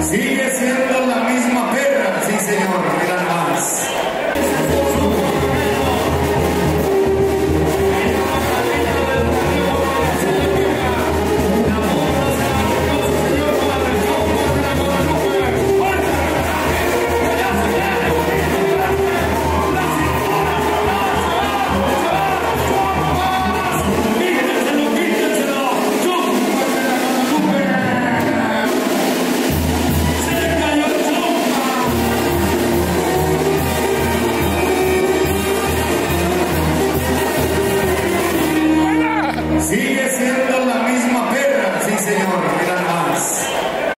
Sigue siendo Sigue siendo la misma perra, sí señor.